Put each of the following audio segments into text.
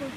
なん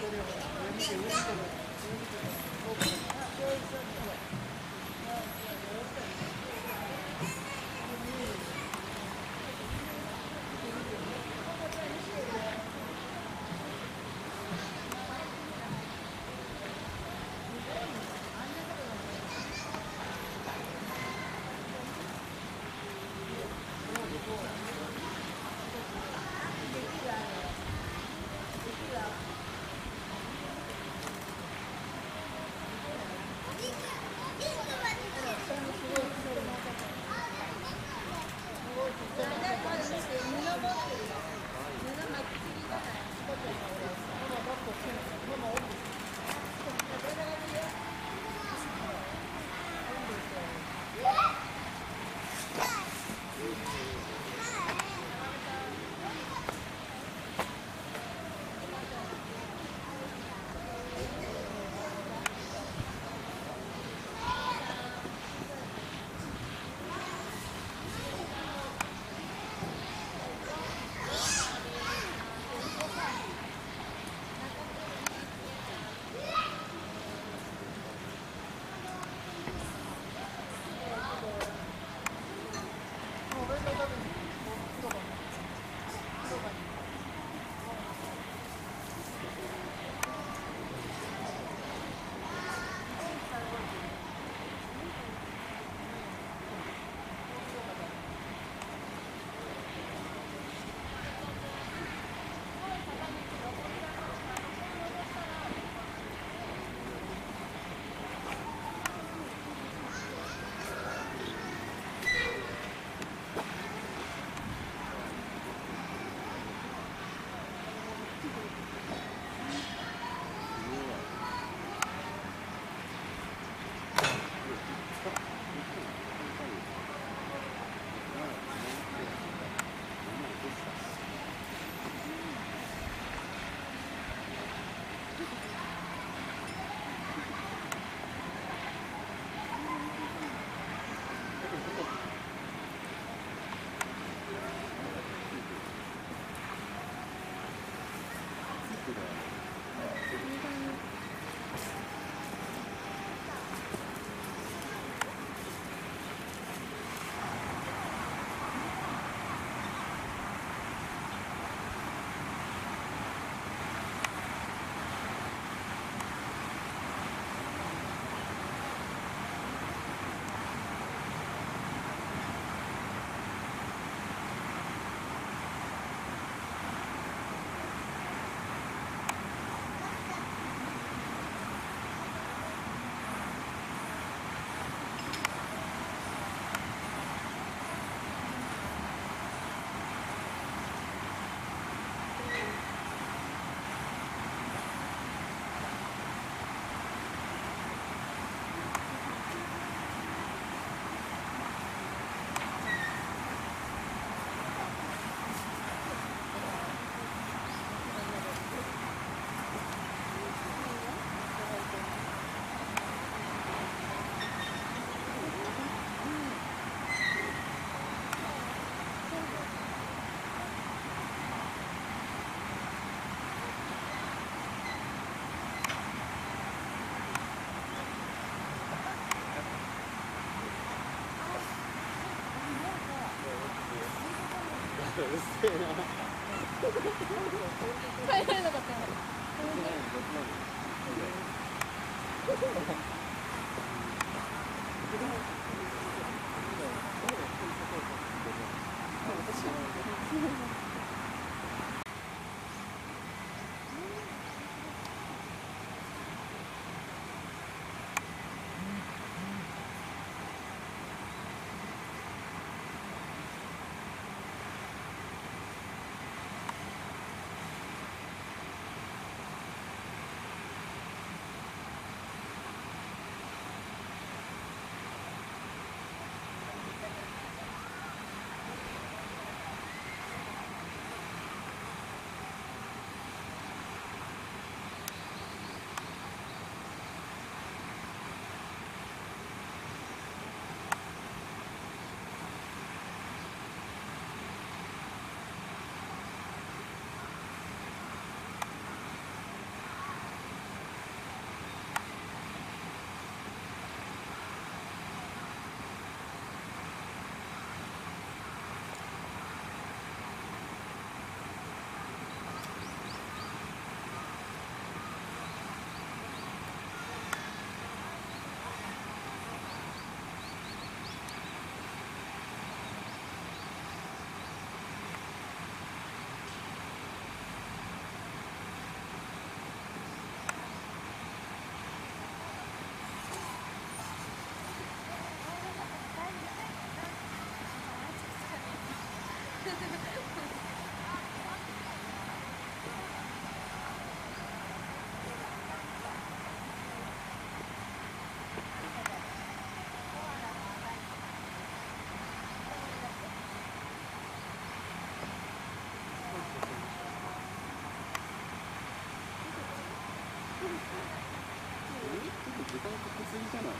うるせえな帰れなかったよ。すぎじゃない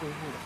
恢复。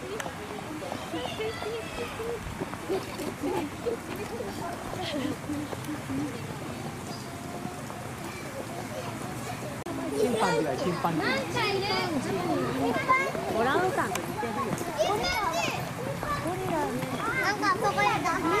チンパンジーがチンパンジーオランウータンと似てるよゴリラなんかそこやだ。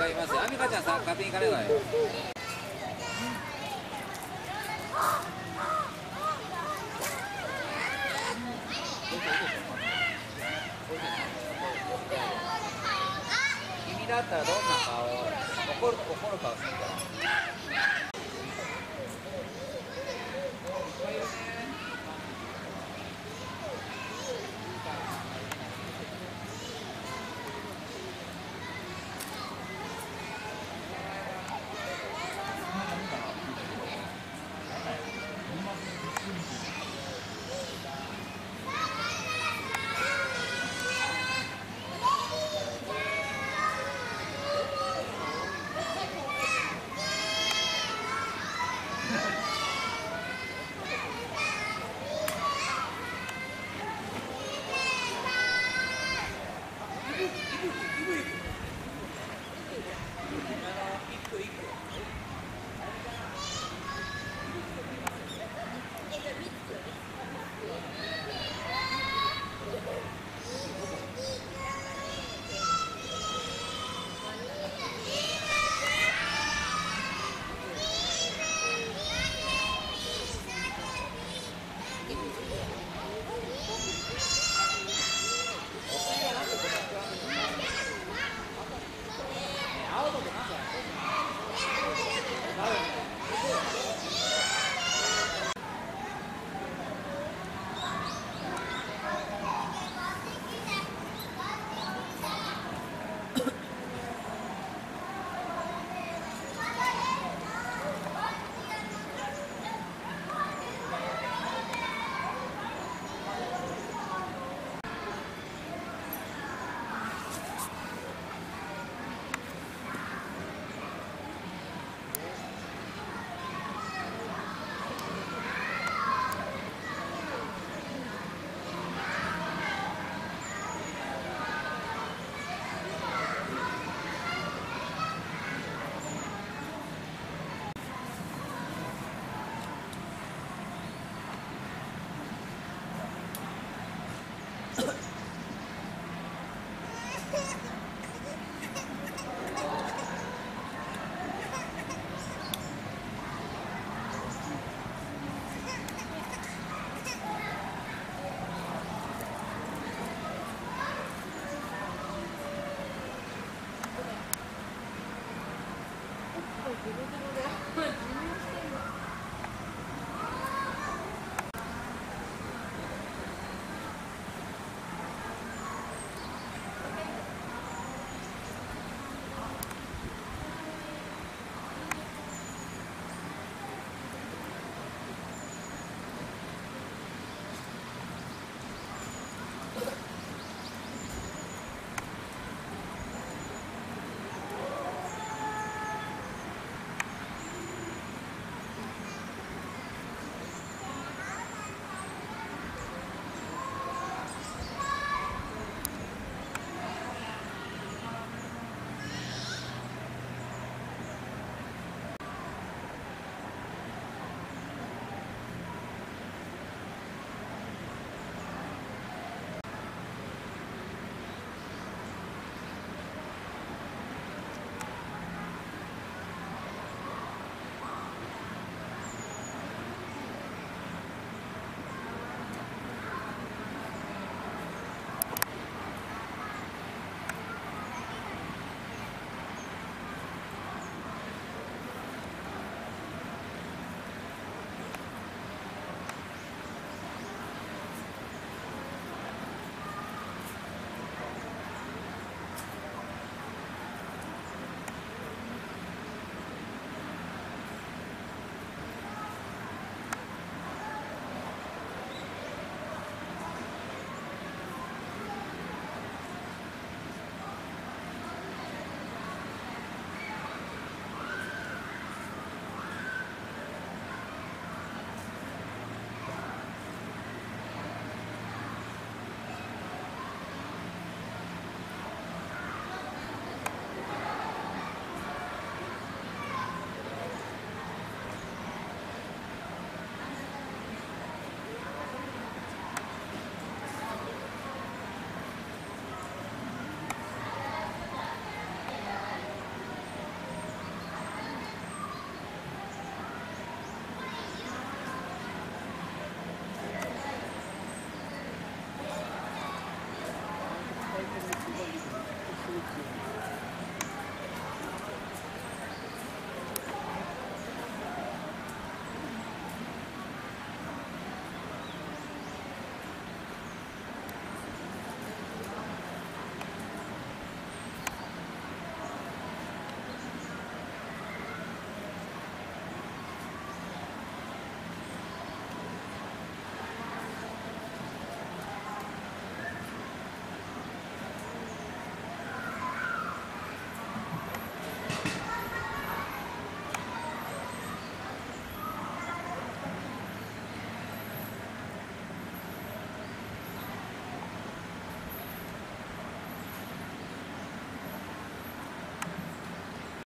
がいます。アミカちゃんさ勝手に行かれない。よ